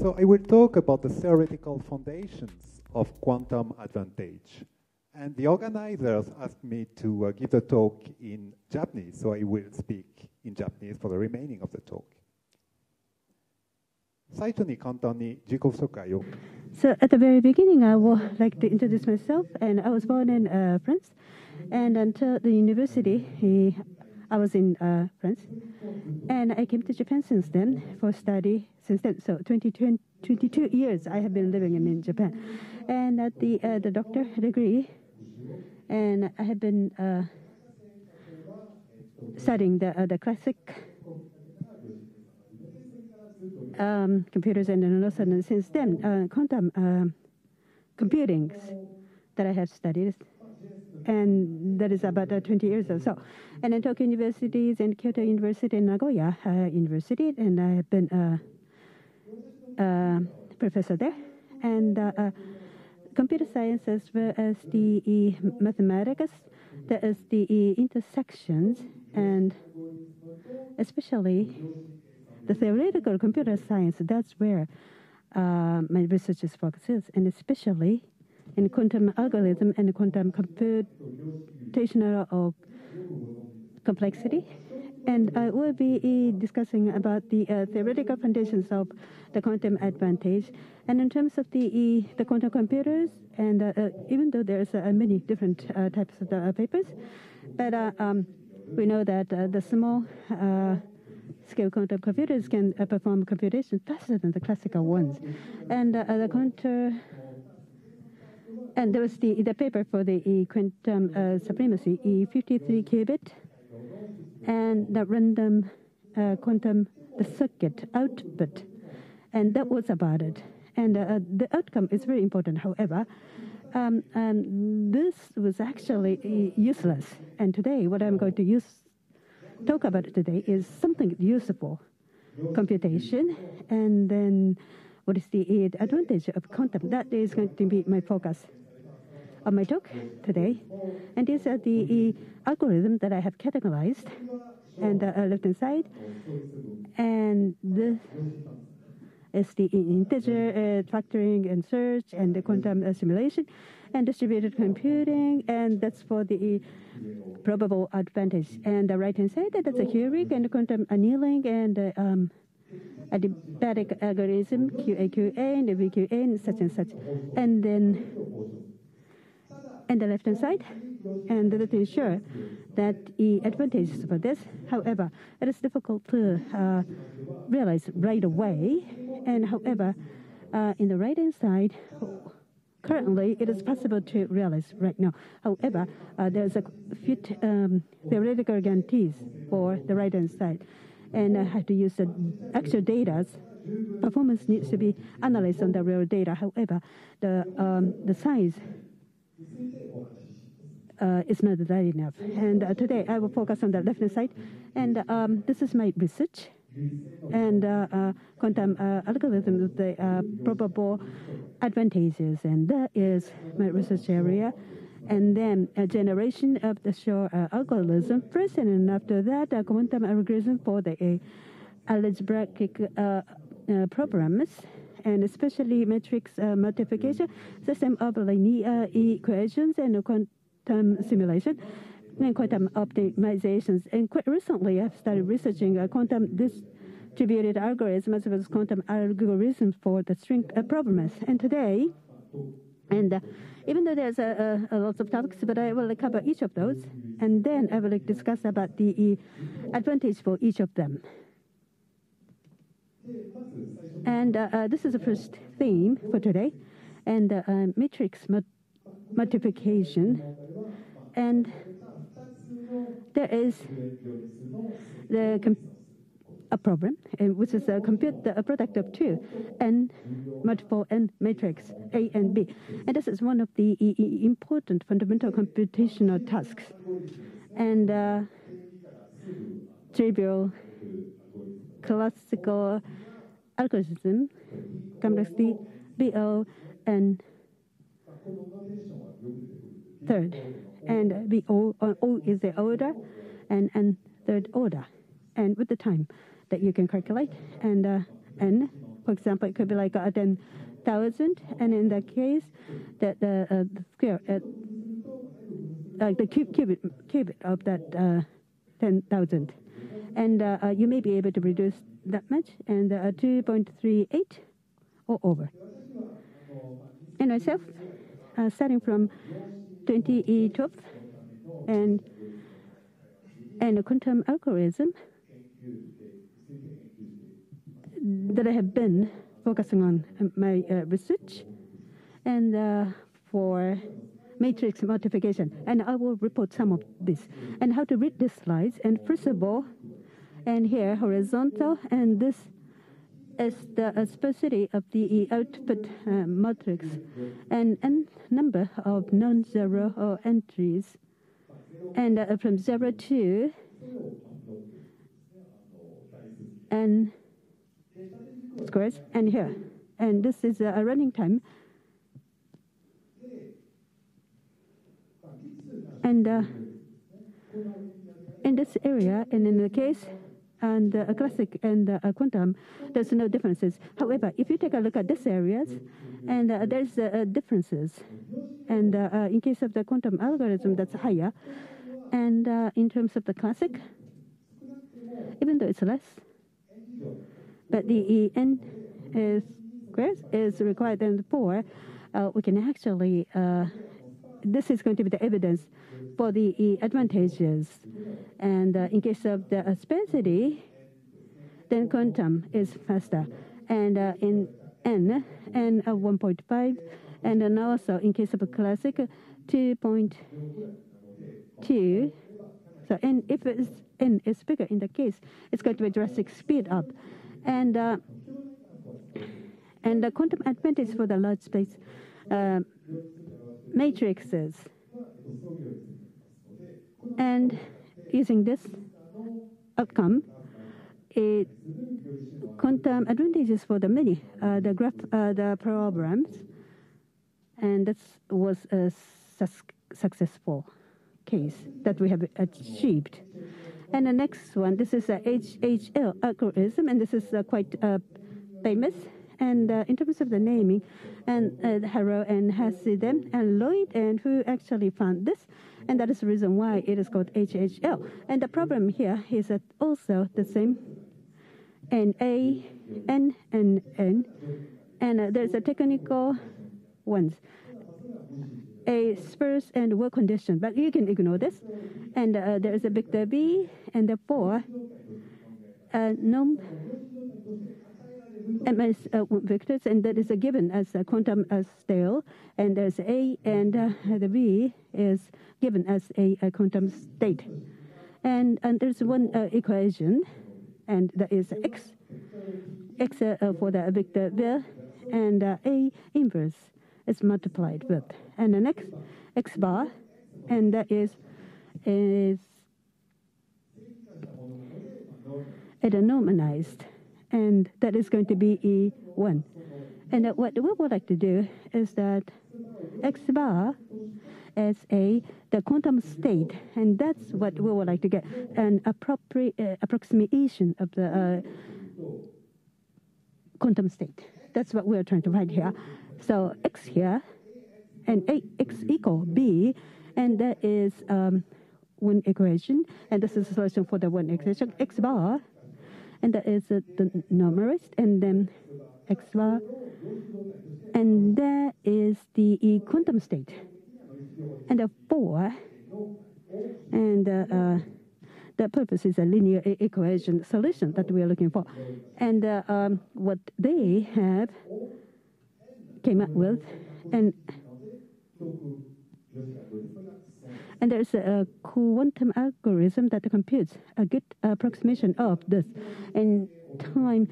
So I will talk about the theoretical foundations of quantum advantage. And the organizers asked me to uh, give the talk in Japanese, so I will speak in Japanese for the remaining of the talk. 最初に簡単に自己紹介を。So at the very beginning, I would like to introduce myself. And I was born in uh, France, and until the university, I was in uh, France, and I came to Japan since then for study. Since then, so 20, 22 years I have been living in, Japan, and at the uh, the doctor degree, and I have been uh, studying the the classic um, computers and then and since then quantum uh, computing that I have studied and that is about uh, 20 years or so. And in Tokyo Universities and Kyoto University and Nagoya uh, University, and I have been a uh, professor there. And computer science as well as the mathematics, there is the intersections and especially the theoretical computer science, that's where uh, my research is focuses, and especially in quantum algorithm and quantum computational complexity. And I will be eh, discussing about the uh, theoretical foundations of the quantum advantage. And in terms of the eh, the quantum computers, and even though there's many different types of papers, but um, we know that the small scale quantum computers can perform computation faster than the classical ones. And the quantum, and there was the, the paper for the quantum uh, supremacy, E53 qubit, and the random uh, quantum the circuit output. And that was about it. And uh, the outcome is very important, however. Um, and this was actually useless. And today, what I'm going to use talk about today is something useful computation, and then what is the advantage of quantum? That is going to be my focus of my talk today. And these are the algorithms that I have categorized, and uh, left hand side, and this is the integer uh, factoring and search and the quantum uh, simulation and distributed computing, and that's for the probable advantage. And the right-hand side, that's a heuristic and quantum annealing and uh, um, adiabatic algorithm, QAOA and VQA and such and such. And then, and the left-hand side, and to ensure that the advantages for this. However, it is difficult to uh, realize right away. And however, uh, in the right-hand side, Currently, it is possible to realize right now. However, uh, there's a few um, theoretical guarantees for the right-hand side, and I have to use the actual data. Performance needs to be analyzed on the real data. However, the um, the size uh, is not that enough. And uh, today I will focus on the left-hand side, and um, this is my research and uh, uh, quantum uh, algorithms, the probable advantages, and that is my research area. And then a generation of the Shor uh, algorithm first, and after that, a quantum algorithm for the uh, algebraic programs and especially matrix uh, multiplication, system of linear equations, and quantum simulation and quantum optimizations. And quite recently, I've started researching a quantum distributed algorithms as well as quantum algorithms for the string uh, problems. And today, and uh, even though there's a, lots of topics, but I will cover each of those, and then I will discuss about the advantage for each of them. And uh, uh, this is the first theme for today, and uh, matrix multiplication. And there is the a problem, uh, which is a compute the uh, product of two n multiple n matrix A and B, and this is one of the important fundamental computational tasks, and uh, trivial classical algorithm complexity BO and third. And B O, o is the order, and, and third order, and with the time that you can calculate, and uh, N For example, it could be like uh, 10,000, and in that case, that the, uh, the square, like the cube, cubit, cubit of that uh, 10,000. And you may be able to reduce that much, and uh, 2.38 or over. And myself, starting from 2012, and and a quantum algorithm that I have been focusing on my uh, research and uh, for matrix multiplication. And I will report some of this and how to read these slides. And first of all, and here horizontal, and this is the uh, sparsity of the output uh, matrix and n number of non-zero uh, entries. And uh, from zero to n squares, and here. And this is a running time. And uh, in this area, and in the case, and uh, classic and uh, quantum, there's no differences. However, if you take a look at this areas, and uh, there's uh, differences. And uh, uh, in case of the quantum algorithm, that's higher. And in terms of the classic, even though it's less, but the n is is required than 4, we can actually, this is going to be the evidence for the advantages. And uh, in case of the sparsity, then quantum is faster. And uh, in n, n of 1.5, and then also in case of a classic, 2.2. So n, if n is bigger in the case, it's going to be drastic speed up. And, uh, and the quantum advantage for the large space uh, matrices and using this outcome, it quantum advantages for the many, uh, the graph, uh, the programs, and that was a successful case that we have achieved. And the next one, this is a HHL algorithm, and this is uh, quite uh, famous. And uh, in terms of the naming, and Harrow and Hassidim and Lloyd, and who actually found this, and that is the reason why it is called HHL. And the problem here is that also the same N A N N N, and there's a technical ones. A sparse and well condition, but you can ignore this. And uh, there's a big B and the four uh, non MS uh, vectors, and that is a given as a quantum uh, state, and there's A, and the B is given as a, quantum state. And, and there's one equation, and that is X, X for the vector B, and A inverse is multiplied with. And the next X bar, and that is, is it normalized and that is going to be E1. And what we would like to do is that X bar is a the quantum state, and that's what we would like to get an appropriate uh, approximation of the uh, quantum state. That's what we're trying to write here. So X here, and A, X equal B, and that is um, one equation, and this is the solution for the one equation. X bar and that is uh, the numerist, and then x bar, and that is the quantum state, and the four, and uh, uh, the purpose is a linear equation solution that we are looking for, and uh, um, what they have came up with, and and there's a quantum algorithm that computes a good approximation of this in time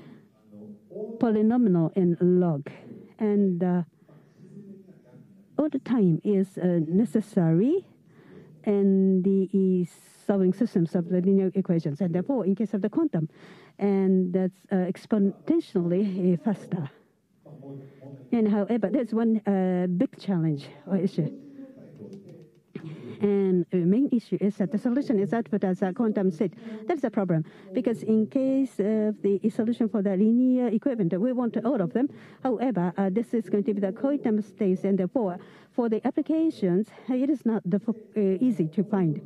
polynomial in log. And uh, all the time is uh, necessary in the solving systems of the linear equations. And therefore, in case of the quantum, and that's uh, exponentially faster. And however, there's one uh, big challenge or issue And the main issue is that the solution is output as a quantum state. That's a problem because in case of the solution for the linear equipment, we want all of them. However, uh, this is going to be the quantum states, and therefore, for the applications, it is not the, uh, easy to find.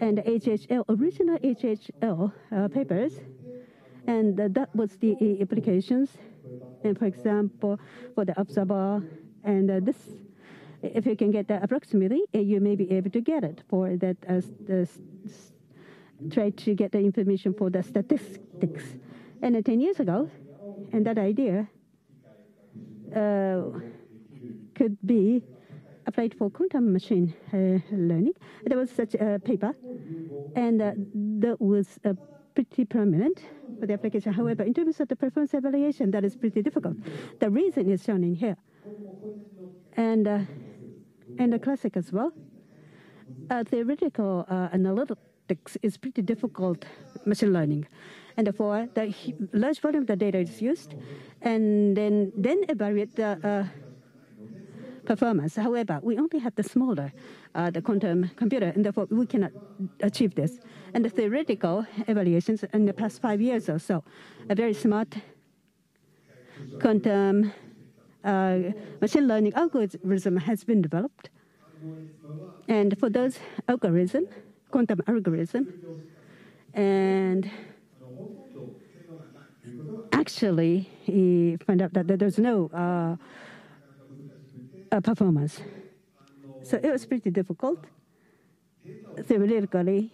And HHL, original HHL uh, papers, and that was the uh, applications. And for example, for the observer, and uh, this if you can get that approximately, uh, you may be able to get it for that. Uh, the, try to get the information for the statistics. And uh, 10 years ago, and that idea uh, could be applied for quantum machine uh, learning. There was such a paper, and that was pretty prominent for the application. However, in terms of the performance evaluation, that is pretty difficult. The reason is shown in here. And and the classic as well. Uh, theoretical uh, analytics is pretty difficult machine learning, and therefore the large volume of the data is used, and then then evaluate the uh, performance. However, we only have the smaller, uh, the quantum computer, and therefore we cannot achieve this. And the theoretical evaluations in the past five years or so, a very smart quantum uh, machine learning algorithm has been developed. And for those algorithm, quantum algorithm, and actually he found out that there's no uh, Uh, performance. So it was pretty difficult theoretically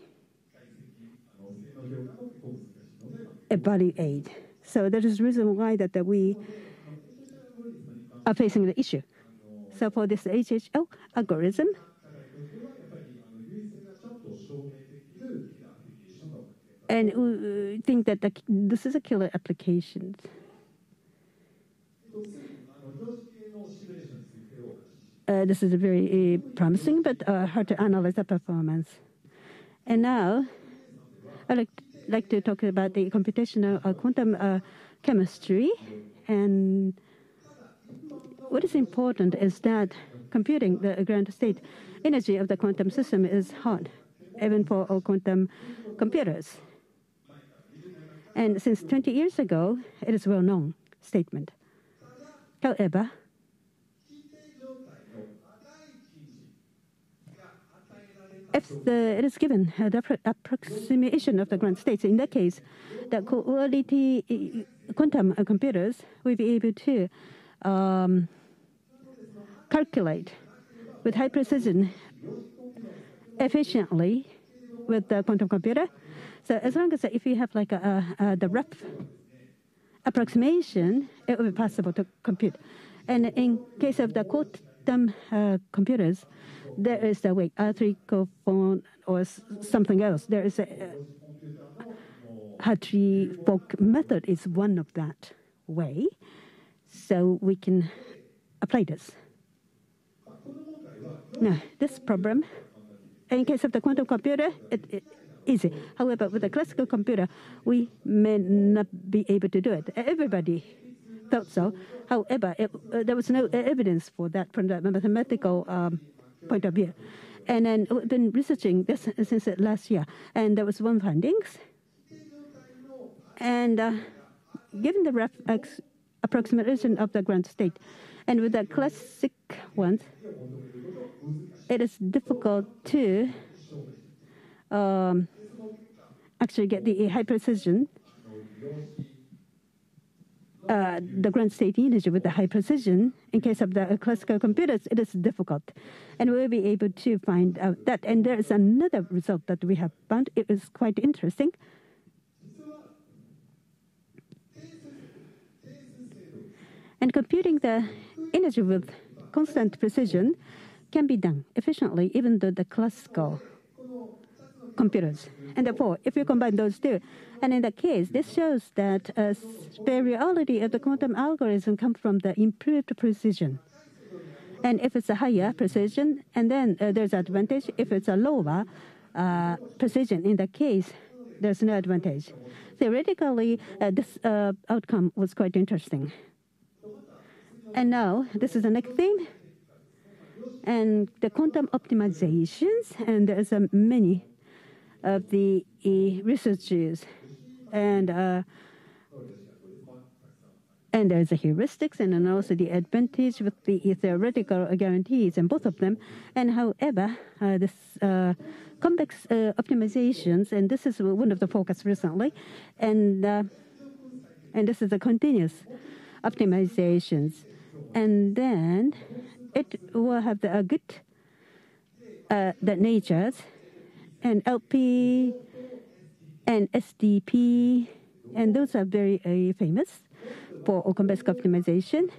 evaluate. So that is the reason why that, we are facing the issue. So for this HHL algorithm, and we think that this is a killer application. This is very uh, promising, but uh, hard to analyze the performance. And now, I'd like, to talk about the computational uh, quantum uh, chemistry and what is important is that computing the ground state energy of the quantum system is hard, even for all quantum computers. And since 20 years ago, it is a well known statement. However, if the, it is given uh, the approximation of the ground states, in that case, the quality quantum computers will be able to um, calculate with high precision efficiently with the quantum computer. So as long as if you have like a, a, a, the rough approximation, it will be possible to compute. And in case of the quantum uh, computers, there is the way Hartree phone or something else. There is a uh, Hartree-Fock method is one of that way. So we can apply this. Now, this problem, in case of the quantum computer, it, it easy. However, with a classical computer, we may not be able to do it. Everybody thought so. However, it, uh, there was no evidence for that from the mathematical um, point of view. And then we've been researching this since last year, and there was one findings. And uh, given the rough approximation of the ground state, and with the classic ones, it is difficult to um, actually get the high precision, Uh, the ground state energy with the high precision. In case of the classical computers, it is difficult. And we'll be able to find out that. And there is another result that we have found. It is quite interesting. And computing the energy with constant precision can be done efficiently even though the classical computers. And therefore, if you combine those two, and in that case, this shows that uh, superiority of the quantum algorithm comes from the improved precision. And if it's a higher precision, and then uh, there's advantage. If it's a lower uh, precision, in that case, there's no advantage. Theoretically, uh, this uh, outcome was quite interesting. And now, this is the next thing. and the quantum optimizations, and there's uh, many of the researchers, and uh, and there's a heuristics and then also the advantage with the theoretical guarantees and both of them. And however, uh, this uh, convex uh, optimizations, and this is one of the focus recently, and uh, and this is the continuous optimizations, and then it will have the good uh, the natures and LP and SDP, and those are very famous for convex optimization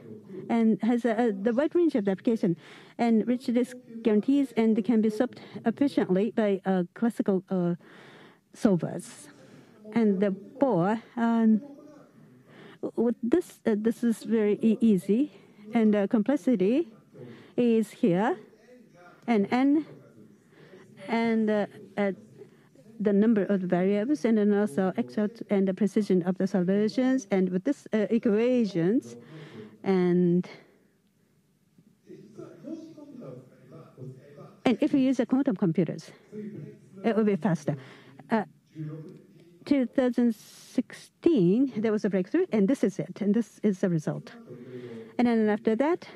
and has a, the wide range of application and rich disk guarantees and can be solved efficiently by uh, classical uh, solvers. And the board, um, with this, uh, this is very easy, and the complexity is here, and n, and the number of variables, and then also x and the precision of the solutions, and with this uh, equations, and and if we use the quantum computers, it will be faster. Uh, 2016, there was a breakthrough, and this is it, and this is the result. And then after that,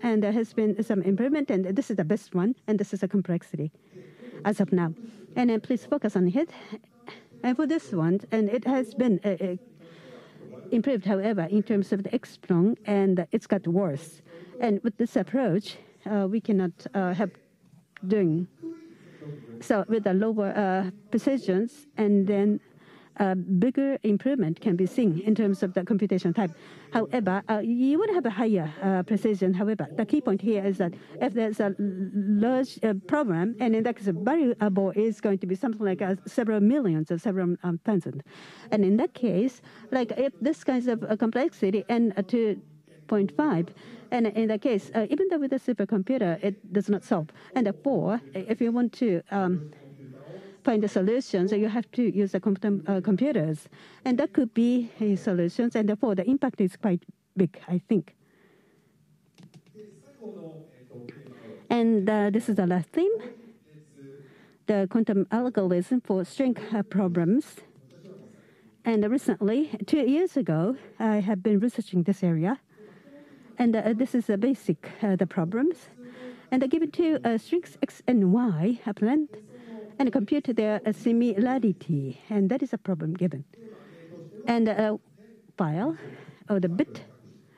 and there has been some improvement, and this is the best one, and this is a complexity as of now. And then please focus on it. And for this one, and it has been uh, uh, improved, however, in terms of the explon, and it's got worse. And with this approach, uh, we cannot uh, have doing so with the lower uh, precisions and then a bigger improvement can be seen in terms of the computation time. However, uh, you would have a higher uh, precision. However, the key point here is that if there's a large uh, program, and in that case, a variable is going to be something like several millions or several um, thousand. And in that case, like if this kind of complexity and uh, to 0.5, and in that case, even though with a supercomputer, it does not solve. And therefore, if you want to um, find the solutions, you have to use the uh, computers. And that could be a solutions, and therefore the impact is quite big, I think. And uh, this is the last theme, the quantum algorithm for string uh, problems. And recently, two years ago, I have been researching this area. And uh, this is the basic, uh, the problems. And uh, given two strings x and y are planned, and compute their similarity, and that is a problem given. And a file or the bit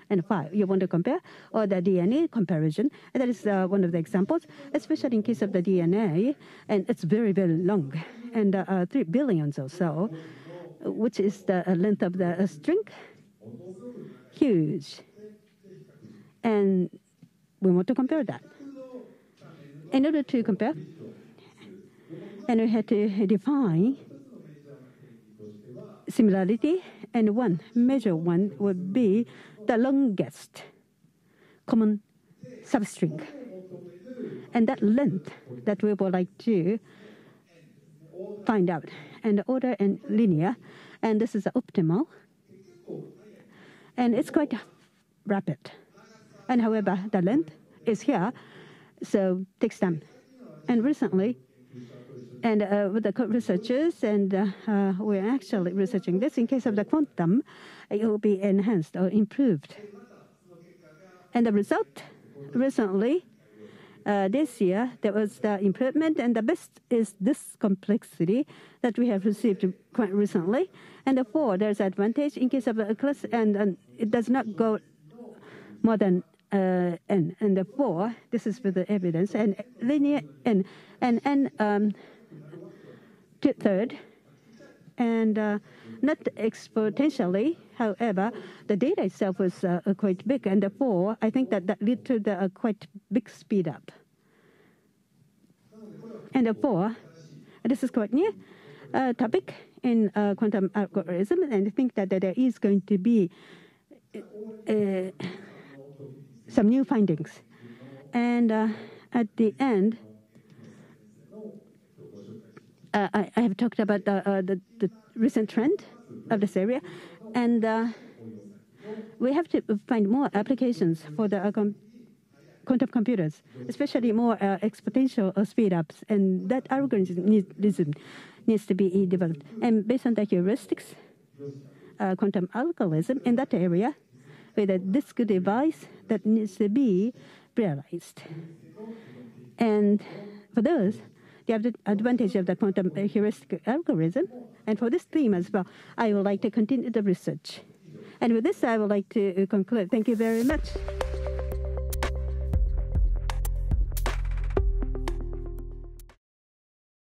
and file you want to compare, or the DNA comparison. And that is uh, one of the examples, especially in case of the DNA, and it's very, very long, and uh, uh, three billions or so, which is the length of the string, huge. And we want to compare that. In order to compare, and we had to define similarity, and one major one would be the longest common substring. And that length that we would like to find out. And order and linear, and this is the optimal. And it's quite rapid. And however, the length is here, so takes time. And recently, and uh, with the researchers, and uh, uh, we're actually researching this. In case of the quantum, it will be enhanced or improved. And the result recently, uh, this year, there was the improvement, and the best is this complexity that we have received quite recently. And therefore, there's advantage in case of a class, and, and it does not go more than uh, n. And therefore, this is with the evidence, and linear n, and n. Um, third, and uh, not exponentially. However, the data itself was uh, quite big, and therefore, I think that that led to the uh, quite big speed up. And therefore, this is quite new topic in quantum algorithm, and I think that, there is going to be some new findings. And at the end, I, I, have talked about the, uh, the, recent trend of this area, and uh, we have to find more applications for the quantum computers, especially more uh, exponential uh, speed ups, and that algorithm needs to be developed. And based on the heuristics, uh, quantum algorithm in that area, with a disk device that needs to be realized. And for those, the advantage of the quantum heuristic algorithm, and for this theme as well, I would like to continue the research. And with this, I would like to conclude. Thank you very much.